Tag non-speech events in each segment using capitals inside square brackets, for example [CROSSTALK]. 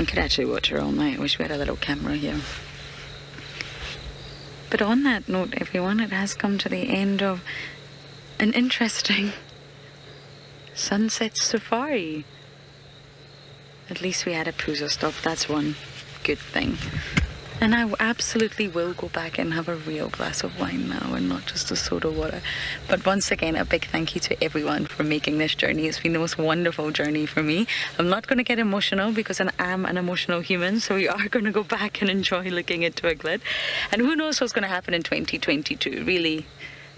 I could actually watch her all night. I wish we had a little camera here. But on that note, everyone, it has come to the end of an interesting [LAUGHS] sunset safari. At least we had a Puzo stop. That's one good thing. And I absolutely will go back and have a real glass of wine now and not just a soda water. But once again, a big thank you to everyone for making this journey. It's been the most wonderful journey for me. I'm not going to get emotional because I am an emotional human, so we are [LAUGHS] going to go back and enjoy looking at Twiglet. And who knows what's going to happen in 2022, really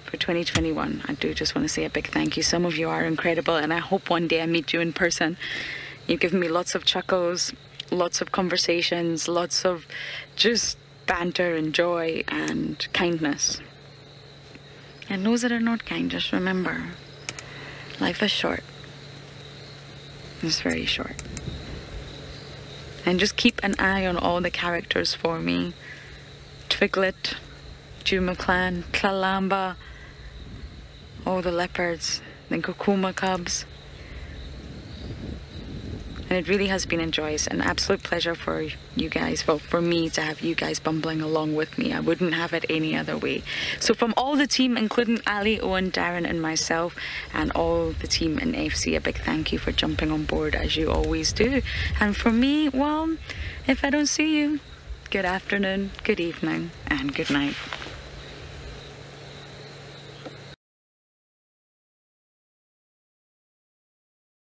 for 2021. I do just want to say a big thank you. Some of you are incredible, and I hope one day I meet you in person. You've given me lots of chuckles, lots of conversations, lots of just banter and joy and kindness. And those that are not kind, just remember life is short. It's very short. And just keep an eye on all the characters for me Twiglet, Djuma Clan, Tlalamba, all the leopards, the Nkuhuma cubs. And it really has been a joy, an absolute pleasure for you guys, well, for me to have you guys bumbling along with me. I wouldn't have it any other way. So from all the team, including Ali, Owen, Darren and myself, and all the team in FC, a big thank you for jumping on board as you always do. And for me, well, if I don't see you, good afternoon, good evening, and good night.